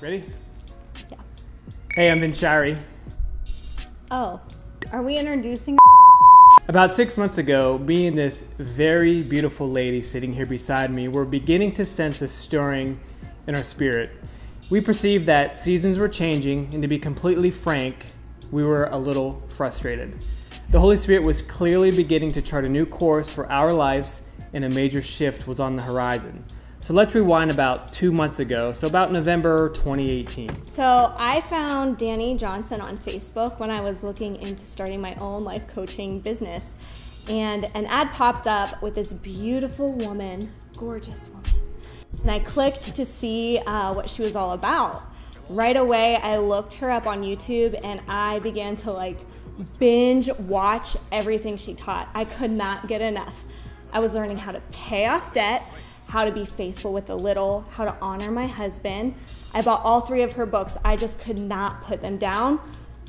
Ready? Yeah. Hey, I'm Vin Shirey. Oh, are we introducing? About six months ago, me and this very beautiful lady sitting here beside me were beginning to sense a stirring in our spirit. We perceived that seasons were changing, and to be completely frank, we were a little frustrated. The Holy Spirit was clearly beginning to chart a new course for our lives, and a major shift was on the horizon. So let's rewind about two months ago, so about November 2018. So I found Dani Johnson on Facebook when I was looking into starting my own life coaching business. And an ad popped up with this beautiful woman, gorgeous woman. And I clicked to see uh, what she was all about. Right away, I looked her up on YouTube and I began to like binge watch everything she taught. I could not get enough. I was learning how to pay off debt how to be faithful with the little, how to honor my husband. I bought all three of her books. I just could not put them down.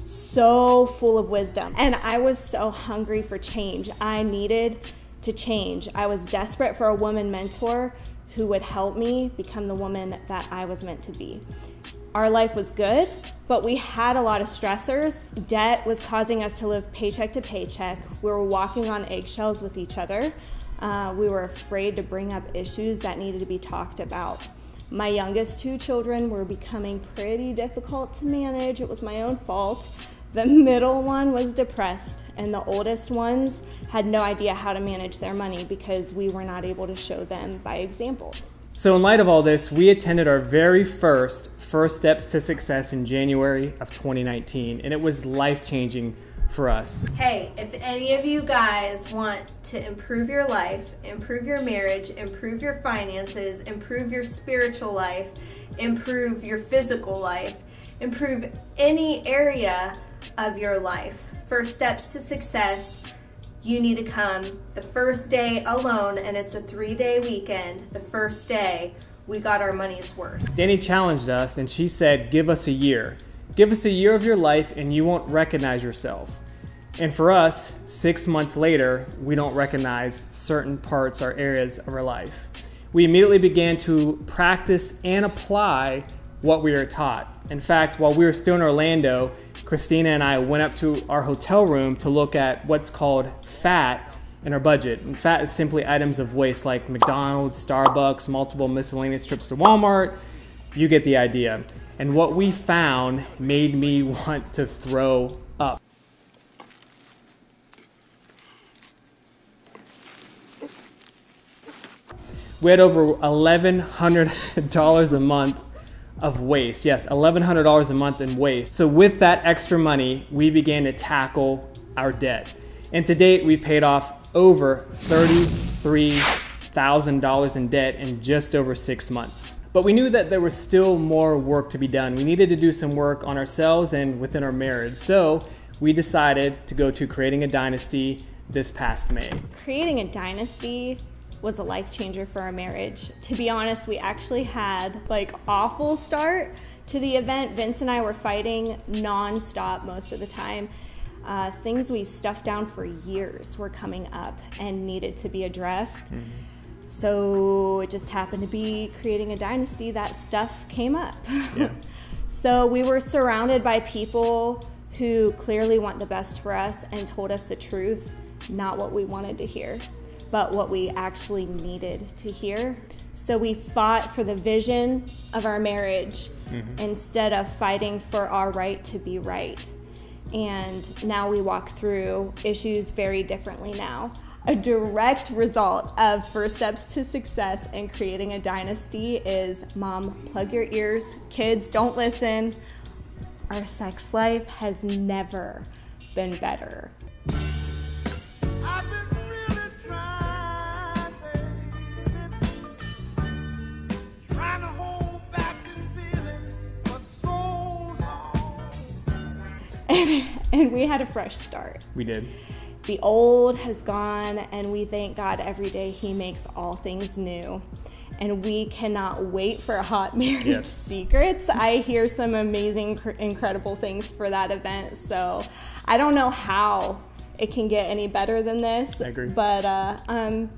So full of wisdom. And I was so hungry for change. I needed to change. I was desperate for a woman mentor who would help me become the woman that I was meant to be. Our life was good, but we had a lot of stressors. Debt was causing us to live paycheck to paycheck. We were walking on eggshells with each other. Uh, we were afraid to bring up issues that needed to be talked about. My youngest two children were becoming pretty difficult to manage. It was my own fault. The middle one was depressed, and the oldest ones had no idea how to manage their money because we were not able to show them by example. So, in light of all this, we attended our very first First Steps to Success in January of 2019, and it was life changing for us. Hey, if any of you guys want to improve your life, improve your marriage, improve your finances, improve your spiritual life, improve your physical life, improve any area of your life, first steps to success, you need to come the first day alone, and it's a three day weekend. The first day, we got our money's worth. Dani challenged us and she said, Give us a year. Give us a year of your life and you won't recognize yourself. And for us, six months later, we don't recognize certain parts or areas of our life. We immediately began to practice and apply what we were taught. In fact, while we were still in Orlando, Krystina and I went up to our hotel room to look at what's called FAT in our budget. And FAT is simply items of waste like McDonald's, Starbucks, multiple miscellaneous trips to Walmart. You get the idea. And what we found made me want to throw up. We had over $1,100 a month of waste. Yes, $1,100 a month in waste. So with that extra money, we began to tackle our debt. And to date, we've paid off over $33,000 in debt in just over six months. But we knew that there was still more work to be done. We needed to do some work on ourselves and within our marriage. So we decided to go to Creating a Dynasty this past May. Creating a dynasty was a life changer for our marriage. To be honest, we actually had like awful start to the event. Vince and I were fighting nonstop most of the time. Uh, things we stuffed down for years were coming up and needed to be addressed. Mm-hmm. So it just happened to be creating a dynasty that stuff came up. Yeah. so we were surrounded by people who clearly want the best for us and told us the truth, not what we wanted to hear but what we actually needed to hear. So we fought for the vision of our marriage mm-hmm. instead of fighting for our right to be right. And now we walk through issues very differently now. A direct result of First Steps to Success and creating a dynasty is mom, plug your ears. Kids, don't listen. Our sex life has never been better. and we had a fresh start. We did. The old has gone, and we thank God every day He makes all things new. And we cannot wait for Hot Marriage yes. Secrets. I hear some amazing, incredible things for that event. So I don't know how it can get any better than this. I agree. But uh, um,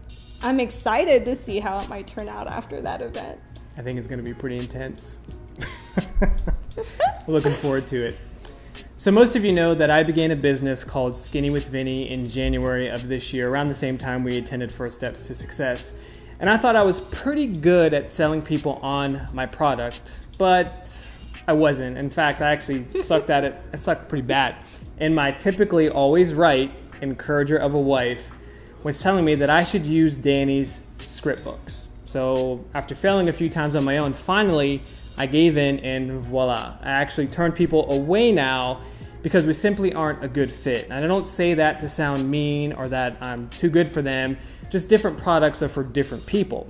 I'm excited to see how it might turn out after that event. I think it's going to be pretty intense. Looking forward to it. So, most of you know that I began a business called Skinny with Vinny in January of this year, around the same time we attended First Steps to Success. And I thought I was pretty good at selling people on my product, but I wasn't. In fact, I actually sucked at it. I sucked pretty bad. And my typically always right encourager of a wife was telling me that I should use Dani's script books. So, after failing a few times on my own, finally I gave in and voila. I actually turned people away now because we simply aren't a good fit. And I don't say that to sound mean or that I'm too good for them, just different products are for different people.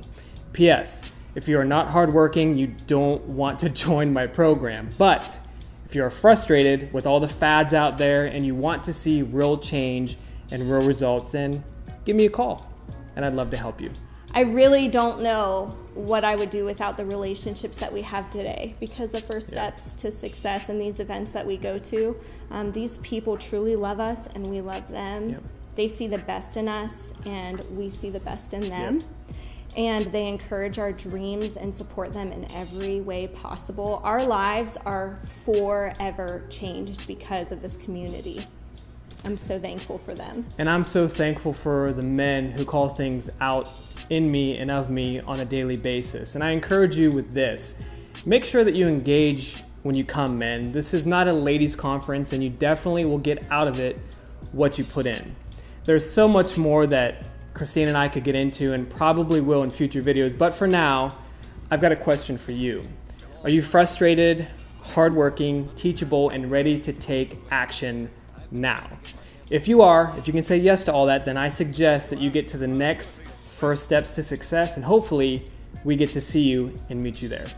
P.S. If you are not hardworking, you don't want to join my program. But if you are frustrated with all the fads out there and you want to see real change and real results, then give me a call and I'd love to help you. I really don't know what I would do without the relationships that we have today because the First Steps to Success and these events that we go to. Um, these people truly love us and we love them. Yep. They see the best in us and we see the best in them. Yep. And they encourage our dreams and support them in every way possible. Our lives are forever changed because of this community. I'm so thankful for them. And I'm so thankful for the men who call things out in me and of me on a daily basis. And I encourage you with this make sure that you engage when you come, men. This is not a ladies' conference, and you definitely will get out of it what you put in. There's so much more that Christine and I could get into and probably will in future videos, but for now, I've got a question for you. Are you frustrated, hardworking, teachable, and ready to take action now? If you are, if you can say yes to all that, then I suggest that you get to the next first steps to success, and hopefully we get to see you and meet you there.